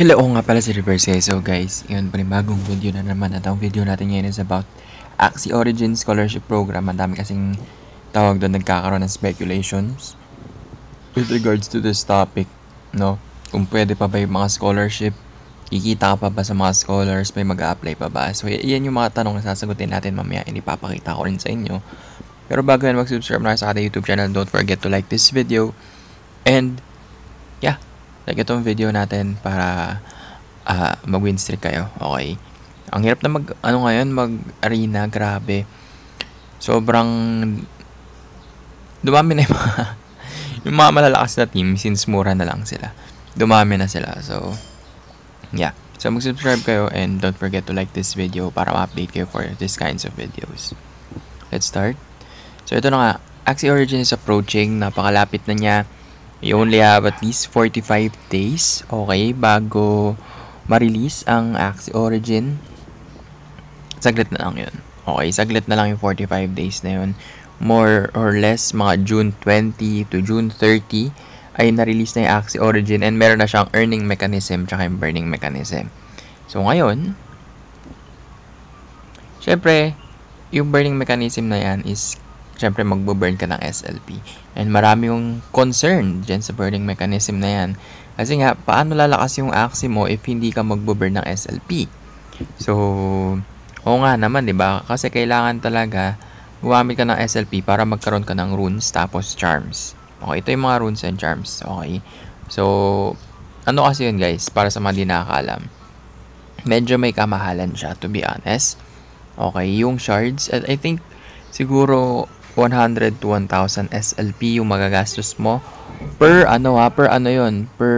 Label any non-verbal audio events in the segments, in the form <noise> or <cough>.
Hello oo nga pala si Reverse. So guys, yun panibagong video na naman at ang video natin ngayon is about Axie Origin Scholarship Program. Ang dami kasing tawag doon nagkakaroon ng speculations with regards to this topic, no? Kung pwede pa ba yung mga scholarship, kikita ka pa ba sa mga scholars, may mag apply pa ba? So yan yung mga tanong na sasagutin natin mamaya, hindi papakita ko rin sa inyo. Pero bago yan, mag-subscribe na sa ating YouTube channel. Don't forget to like this video. And, yeah, like itong video natin para ah, mag-win streak kayo. Okay. Ang hirap na mag, ano ngayon, mag-arena, grabe. Sobrang, dumami na yung mga, <laughs> yung mga malalakas na team since mura na lang sila. Dumami na sila. So, yeah. So, mag-subscribe kayo and don't forget to like this video para ma-update kayo for these kinds of videos. Let's start. So, ito na nga. Axie Origin is approaching. Napakalapit na niya. You only have at least 45 days, okay, bago ma-release ang Axie Origin. Saglit na lang yun. Okay, saglit na lang yung 45 days na yun. More or less, mga June 20 to June 30 ay na-release na yung Axie Origin and meron na siyang earning mechanism tsaka yung burning mechanism. So, ngayon, syempre, yung burning mechanism na yan is syempre magbo-burn ka ng SLP. And marami yung concern dyan sa burning mechanism na yan. Kasi nga, paano lalakas yung Axie mo if hindi ka magbo-burn ng SLP? So, oo nga naman, di ba? Kasi kailangan talaga gumamit ka ng SLP para magkaroon ka ng runes tapos charms. Okay, ito yung mga runes and charms. Okay. So, ano kasi yun guys, para sa mga di nakakaalam. Medyo may kamahalan siya, to be honest. Okay, yung shards, I think siguro 100 to 1,000 SLP yung magagastos mo per ano ha, per ano yon per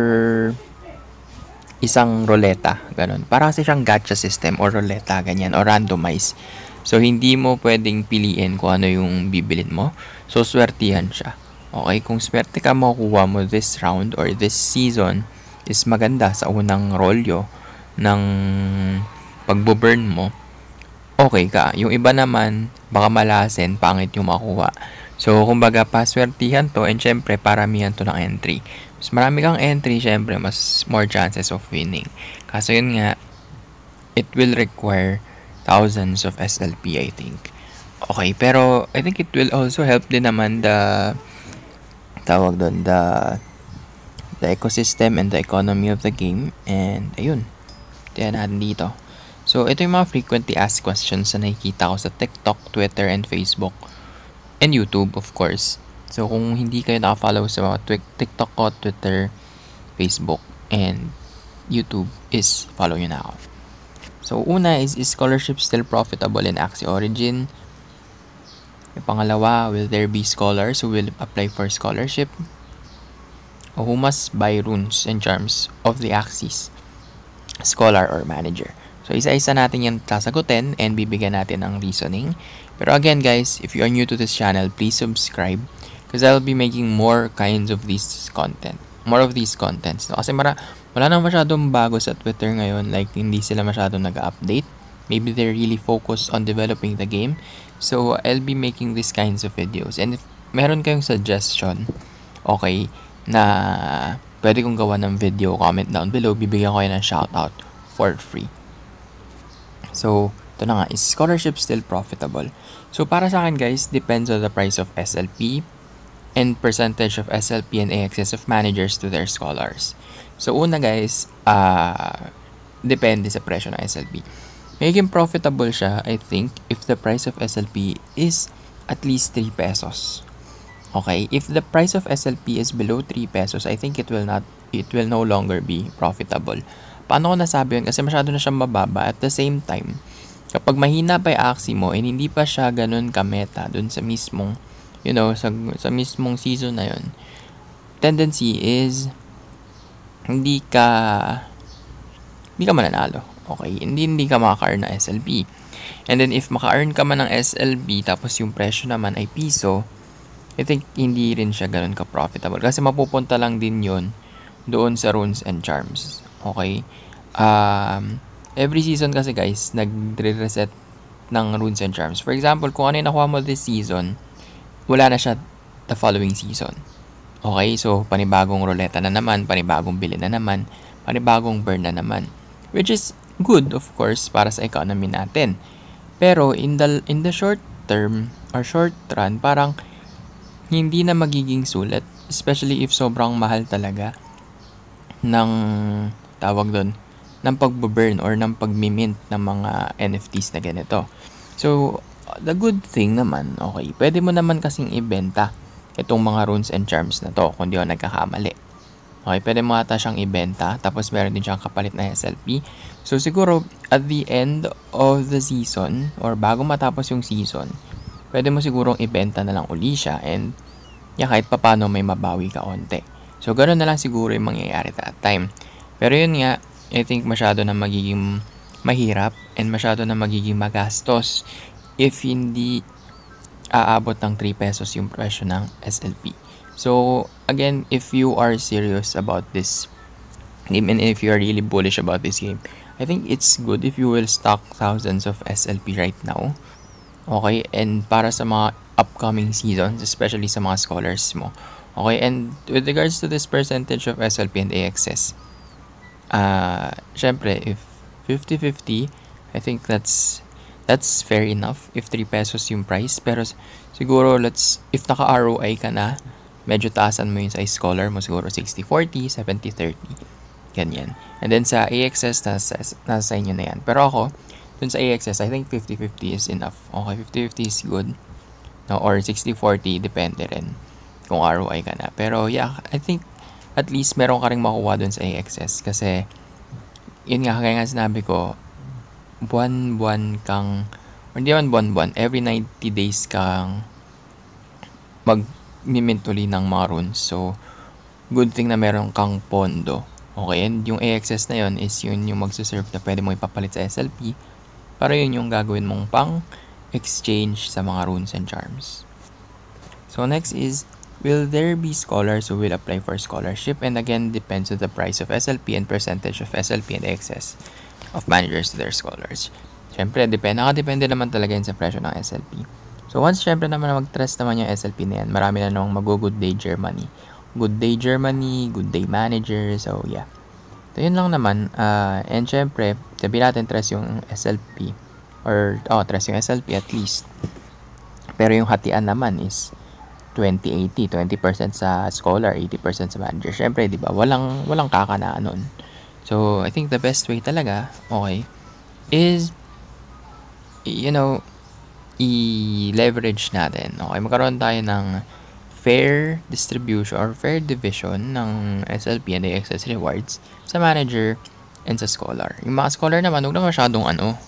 isang roleta, ganun. Para kasi siyang gacha system or roleta, ganyan, or randomize. So, hindi mo pwedeng piliin kung ano yung bibilin mo. So, swertihan siya. Okay, kung swerte ka makukuha mo this round or this season is maganda sa unang rolyo ng pagbo-burn mo, okay ka. Yung iba naman, baka malasin, pangit yung makuha. So, kumbaga, paswertihan to and syempre, paramihan to ng entry. Mas marami kang entry, syempre, mas more chances of winning. Kaso yun nga, it will require thousands of SLP, I think. Okay, pero I think it will also help din naman the tawag doon, the the ecosystem and the economy of the game. And, ayun. Tiyan natin dito. So, ito yung mga frequently asked questions na nakikita ko sa TikTok, Twitter, and Facebook. And YouTube, of course. So, kung hindi kayo nakafollow sa mga twi- TikTok ko, Twitter, Facebook, and YouTube, is follow nyo na ako. So, una is, is scholarship still profitable in Axie Origin? Yung pangalawa, will there be scholars who will apply for scholarship? O who must buy runes and charms of the Axies? Scholar or manager? So, isa-isa natin yan sasagutin and bibigyan natin ng reasoning. Pero again, guys, if you are new to this channel, please subscribe because I'll be making more kinds of these content. More of these contents. No? Kasi mara, wala nang masyadong bago sa Twitter ngayon. Like, hindi sila masyadong nag-update. Maybe they're really focused on developing the game. So, I'll be making these kinds of videos. And if meron kayong suggestion, okay, na pwede kong gawa ng video, comment down below. Bibigyan ko kayo ng shoutout for free. So, ito na nga, is scholarship still profitable? So, para sa akin guys, depends on the price of SLP and percentage of SLP and AXS of managers to their scholars. So, una guys, ah depende sa presyo ng SLP. Magiging profitable siya, I think, if the price of SLP is at least 3 pesos. Okay, if the price of SLP is below 3 pesos, I think it will not, it will no longer be profitable. Paano ko nasabi yun? Kasi masyado na siyang mababa. At the same time, kapag mahina pa yung Axie mo and hindi pa siya ganun kameta dun sa mismong, you know, sa, sa mismong season na yun, tendency is, hindi ka, hindi ka mananalo. Okay, hindi, hindi ka makaka-earn ng SLP. And then, if maka-earn ka man ng SLB, tapos yung presyo naman ay piso, I think hindi rin siya ganun ka-profitable. Kasi mapupunta lang din yon doon sa runes and charms. Okay? Um, every season kasi guys, nagre-reset ng runes and charms. For example, kung ano yung nakuha mo this season, wala na siya the following season. Okay? So, panibagong roleta na naman, panibagong bili na naman. panibagong burn na naman. Which is good, of course, para sa economy natin. Pero in the, in the short term or short run, parang hindi na magiging sulit. Especially if sobrang mahal talaga ng tawag doon ng pagbo-burn or ng pagmi-mint ng mga NFTs na ganito. So, the good thing naman, okay, pwede mo naman kasing ibenta itong mga runes and charms na to kung di ako nagkakamali. Okay, pwede mo ata siyang ibenta tapos meron din siyang kapalit na SLP. So siguro at the end of the season or bago matapos yung season, pwede mo sigurong ibenta na lang uli siya and yeah, kahit papano may mabawi ka onte. So ganoon na lang siguro yung mangyayari that time. Pero yun nga, I think masyado na magiging mahirap and masyado na magiging magastos if hindi aabot ng 3 pesos yung presyo ng SLP. So, again, if you are serious about this game and if you are really bullish about this game, I think it's good if you will stock thousands of SLP right now. Okay? And para sa mga upcoming seasons, especially sa mga scholars mo. Okay? And with regards to this percentage of SLP and AXS, uh, syempre, if 50-50, I think that's that's fair enough if 3 pesos yung price. Pero siguro, let's, if naka-ROI ka na, medyo taasan mo yung size scholar mo, siguro 60-40, 70-30. Ganyan. And then sa AXS, nasa, nasa sa inyo na yan. Pero ako, dun sa AXS, I think 50-50 is enough. Okay, 50-50 is good. No, or 60-40, depende rin kung ROI ka na. Pero yeah, I think at least meron ka rin makuha dun sa AXS kasi yun nga, kaya nga sinabi ko, buwan-buwan kang, hindi man buwan-buwan, every 90 days kang mag-mint uli ng mga runes. So, good thing na meron kang pondo. Okay, and yung AXS na yon is yun yung magsaserve na pwede mo ipapalit sa SLP para yun yung gagawin mong pang exchange sa mga runes and charms. So next is, will there be scholars who will apply for scholarship? And again, depends on the price of SLP and percentage of SLP and AXS of managers to their scholars. Siyempre, depende, nakadepende naman talaga yun sa presyo ng SLP. So, once syempre naman na mag-trust naman yung SLP na yan, marami na nang mag-good day Germany. Good day Germany, good day manager, so yeah. So, yun lang naman. Uh, and syempre, sabi natin trust yung SLP. Or, oh, trust yung SLP at least. Pero yung hatian naman is 20-80. 20% sa scholar, 80% sa manager. Syempre, di ba, walang, walang kakanaan nun. So, I think the best way talaga, okay, is, you know, i-leverage natin. Okay, magkaroon tayo ng fair distribution or fair division ng SLP and AXS rewards sa manager and sa scholar. Yung mga scholar naman, huwag na masyadong ano,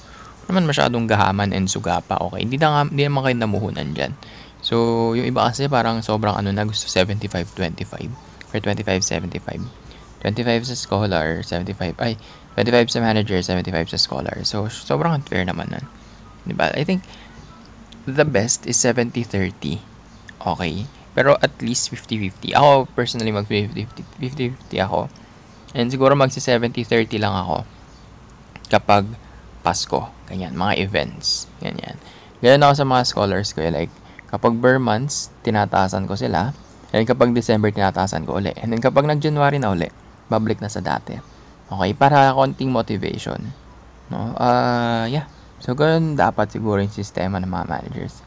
naman masyadong gahaman and suga pa, okay? Hindi na, hindi naman kayo namuhunan dyan. So, yung iba kasi parang sobrang ano na gusto 75-25 or 25-75. 25 sa scholar, 75, ay, 25 sa manager, 75 sa scholar. So, sobrang unfair naman nun. Diba? I think, the best is 70-30. Okay? Pero at least 50-50. Ako, personally, mag 50-50 ako. And siguro magsi 70-30 lang ako kapag Pasko. Ganyan, mga events. Ganyan. Ganyan ako sa mga scholars ko. Like, kapag Burr months, tinataasan ko sila. And kapag December, tinataasan ko uli. And then kapag nag-January na uli, babalik na sa dati. Okay, para konting motivation. No? Uh, yeah. So, ganun dapat siguro yung sistema ng mga managers.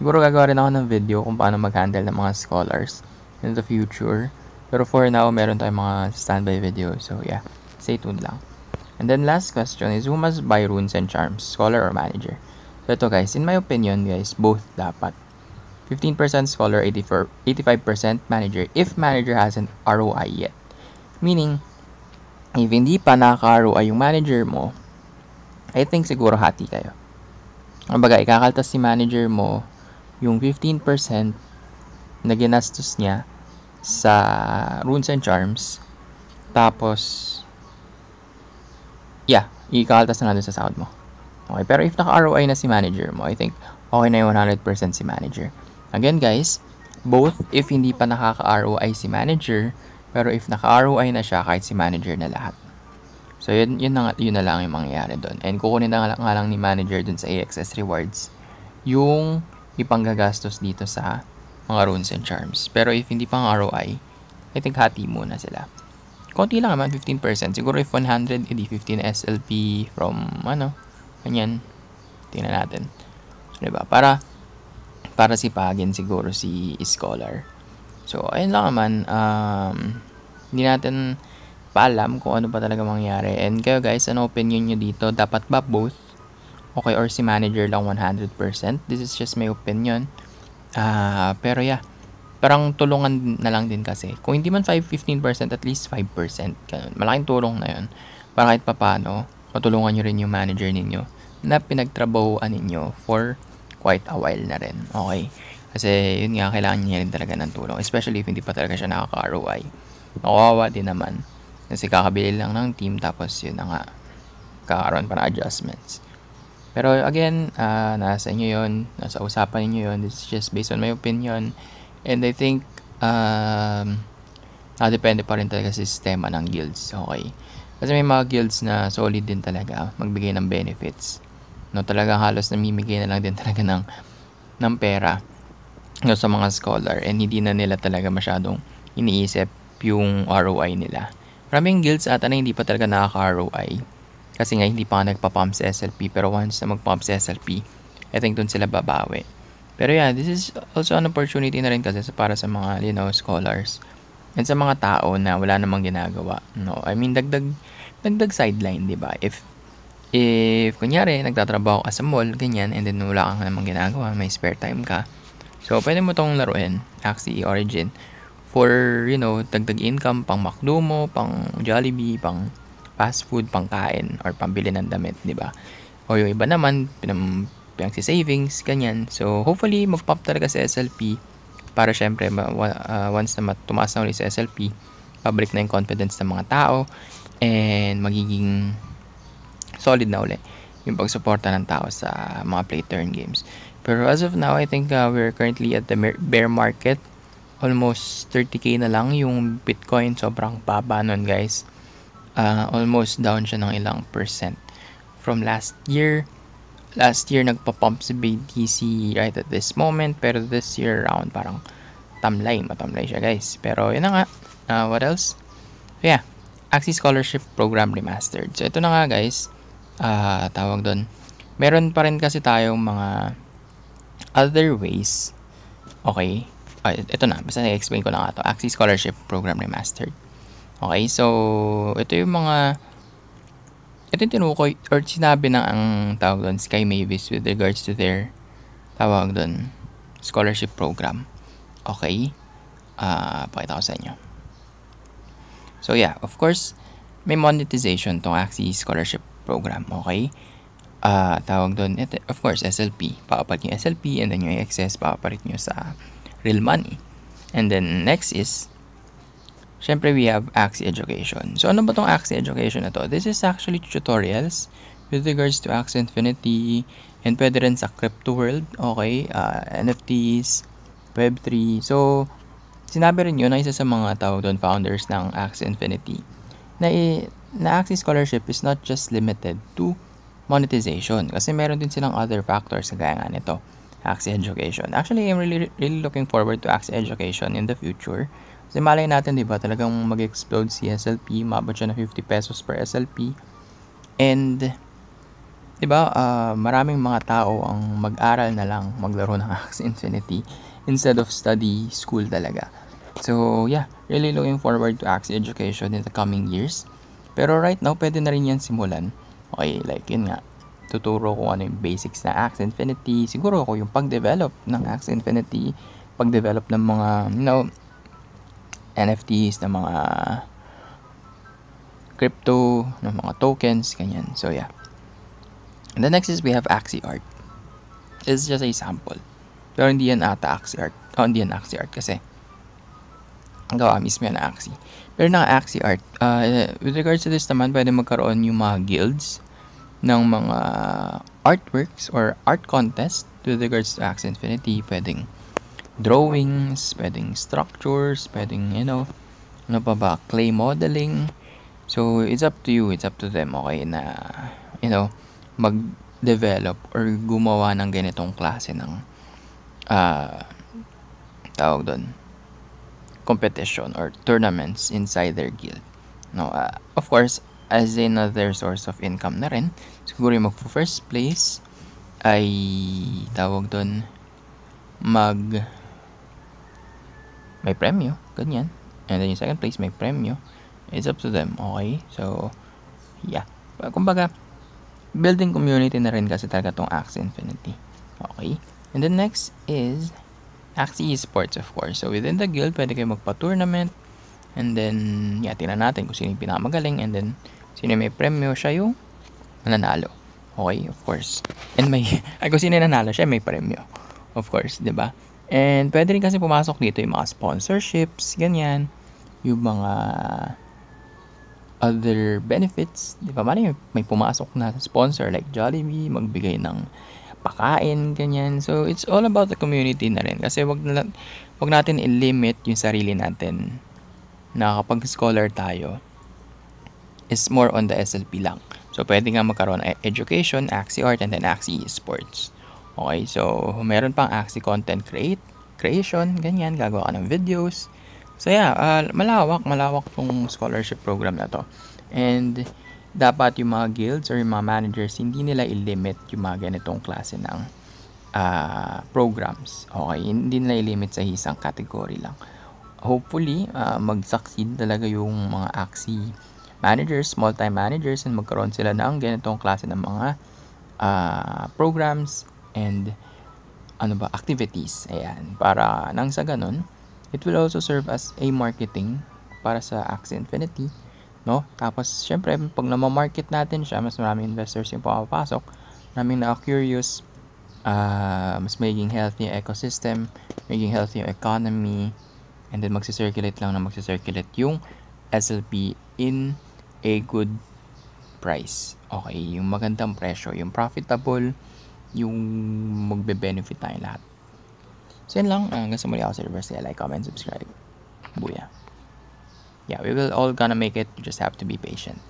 Siguro gagawa rin ako ng video kung paano mag-handle ng mga scholars in the future. Pero for now, meron tayong mga standby video. So, yeah. Stay tuned lang. And then last question is, who must buy runes and charms? Scholar or manager? So, ito guys, in my opinion guys, both dapat. 15% scholar, 84, 85% manager if manager hasn't ROI yet. Meaning, if hindi pa nakaka-ROI yung manager mo, I think siguro hati kayo. Kumbaga, ikakaltas si manager mo yung 15% na ginastos niya sa runes and charms. Tapos, yeah, ikakaltas na natin sa sahod mo. Okay, pero if naka-ROI na si manager mo, I think okay na yung 100% si manager. Again guys, both if hindi pa nakaka-ROI si manager, pero if naka-ROI na siya, kahit si manager na lahat. So, yun, yun, na, yun na lang yung mangyayari doon. And kukunin na nga lang ni manager doon sa AXS Rewards yung ipanggagastos dito sa mga runes and charms. Pero if hindi pang ROI, I think hati muna sila. konti lang naman, 15%. Siguro if 100, edi 15 SLP from, ano, ganyan. Tingnan natin. Diba? Para, para si Pagin siguro si scholar. So, ayun lang naman. Um, hindi natin paalam kung ano pa talaga mangyari. And kayo guys, ano opinion nyo dito? Dapat ba both? Okay, or si manager lang 100%? This is just my opinion. Uh, pero yeah, parang tulungan na lang din kasi. Kung hindi man 5-15%, at least 5%. Ganun. Malaking tulong na yun. Para kahit papano, matulungan nyo rin yung manager ninyo na pinagtrabahoan ninyo for quite a while na rin. Okay? Kasi yun nga, kailangan niya rin talaga ng tulong. Especially if hindi pa talaga siya nakaka-ROI. Nakawawa din naman. Kasi kakabili lang ng team tapos yun na nga, kakaroon pa na adjustments. Pero again, uh, nasa inyo yon nasa usapan niyo yon This is just based on my opinion. And I think, um, nakadepende pa rin talaga sa sistema ng guilds. Okay. Kasi may mga guilds na solid din talaga magbigay ng benefits. No, talagang halos namimigay na lang din talaga ng, ng pera no, sa mga scholar and hindi na nila talaga masyadong iniisip yung ROI nila. Maraming guilds ata na hindi pa talaga nakaka-ROI kasi nga hindi pa nagpa-pump sa SLP pero once na mag-pump sa SLP, I think dun sila babawi. Pero yeah, this is also an opportunity na rin kasi para sa mga, you know, scholars. And sa mga tao na wala namang ginagawa. No, I mean, dagdag, dagdag sideline, di ba? If, if, kunyari, nagtatrabaho ka sa mall, ganyan, and then wala kang namang ginagawa, may spare time ka. So, pwede mo tong laruin, Axie Origin, for, you know, dagdag income, pang McDo mo, pang Jollibee, pang fast food, pangkain, or pambili ng damit, di ba? O yung iba naman, pinam, pinang si savings, ganyan. So, hopefully, mag-pop talaga sa SLP para syempre, uh, once na tumaas na ulit sa SLP, pabalik na yung confidence ng mga tao and magiging solid na ulit yung pagsuporta ng tao sa mga play turn games. Pero as of now, I think uh, we're currently at the bear market. Almost 30k na lang yung Bitcoin. Sobrang baba nun guys uh, almost down siya ng ilang percent from last year. Last year, nagpa-pump si BTC right at this moment. Pero this year around, parang tamlay. Matamlay siya, guys. Pero, yun na nga. Uh, what else? So, yeah. Axie Scholarship Program Remastered. So, ito na nga, guys. Uh, tawag doon. Meron pa rin kasi tayong mga other ways. Okay. Uh, ito na. Basta na-explain ko na nga to. Axie Scholarship Program Remastered. Okay, so ito yung mga ito yung tinukoy or sinabi ng ang tawag doon Sky Mavis with regards to their tawag doon scholarship program. Okay? Uh, pakita ko sa inyo. So yeah, of course, may monetization tong Axie Scholarship Program. Okay? Uh, tawag doon, of course, SLP. Papapalit nyo SLP and then yung excess papapalit nyo sa real money. And then next is Siyempre, we have Axie Education. So, ano ba tong Axie Education na to? This is actually tutorials with regards to Axie Infinity and pwede rin sa crypto world, okay, uh, NFTs, Web3. So, sinabi rin yun na isa sa mga tao doon, founders ng Axie Infinity, na, na Axie Scholarship is not just limited to monetization kasi meron din silang other factors gaya nga nito, Axie Education. Actually, I'm really, really looking forward to Axie Education in the future kasi malay natin, di ba, talagang mag-explode si SLP, mabot siya ng 50 pesos per SLP. And, di ba, uh, maraming mga tao ang mag-aral na lang, maglaro ng <laughs> Axie Infinity instead of study school talaga. So, yeah, really looking forward to Axie Education in the coming years. Pero right now, pwede na rin yan simulan. Okay, like yun nga, tuturo ko ano yung basics na Axie Infinity. Siguro ako yung pag-develop ng Axie Infinity, pag-develop ng mga, you know, NFTs, ng mga crypto, ng mga tokens, ganyan. So, yeah. And the next is we have Axie Art. This is just a sample. Pero hindi yan ata Axie Art. Oh, hindi yan Axie Art kasi ang gawa mismo yan Axie. Pero na Axie Art, uh, with regards to this naman, pwede magkaroon yung mga guilds ng mga artworks or art contest with regards to Axie Infinity. Pwedeng drawings, pwedeng structures, pwedeng, you know, ano pa ba, clay modeling. So, it's up to you, it's up to them, okay, na, you know, mag-develop or gumawa ng ganitong klase ng, uh, tawag doon, competition or tournaments inside their guild. No, ah, of course, as another source of income na rin, siguro yung magpo-first place ay tawag doon mag may premyo, ganyan. And then yung second place may premyo. It's up to them, okay? So, yeah. Kumbaga, building community na rin kasi talaga tong Axie Infinity. Okay? And the next is Axie Esports, of course. So, within the guild, pwede kayo magpa-tournament. And then, yeah, tingnan natin kung sino yung pinakamagaling. And then, sino may premyo, siya yung mananalo. Okay, of course. And may, ay <laughs> kung sino nanalo, siya may premyo. Of course, ba? And pwede rin kasi pumasok dito yung mga sponsorships, ganyan. Yung mga other benefits. Di ba? Mali, may pumasok na sponsor like Jollibee, magbigay ng pakain, ganyan. So, it's all about the community na rin. Kasi wag, na, wag natin i-limit yung sarili natin na kapag scholar tayo is more on the SLP lang. So, pwede nga magkaroon ng education, Axie Art, and then Axie Esports. Okay, so, meron pang Axie Content create, creation, ganyan, gagawa ka ng videos. So, yeah, uh, malawak, malawak tong scholarship program na to. And, dapat yung mga guilds or yung mga managers, hindi nila i-limit yung mga ganitong klase ng uh, programs. Okay, hindi nila i-limit sa isang category lang. Hopefully, uh, mag-succeed talaga yung mga Axie managers, small-time managers, and magkaroon sila ng ganitong klase ng mga uh, programs and ano ba, activities. Ayan, para nang sa ganun, it will also serve as a marketing para sa Axie Infinity. No? Tapos, syempre, pag na-market natin siya, mas maraming investors yung pumapasok, maraming na-curious, uh, mas magiging healthy yung ecosystem, magiging healthy yung economy, and then magsi-circulate lang na magsi-circulate yung SLP in a good price. Okay, yung magandang presyo, yung profitable, yung magbe-benefit tayo lahat. So, yun lang. Hanggang sa muli ako sa Reverse Like, comment, subscribe. Buya. Yeah, we will all gonna make it. You just have to be patient.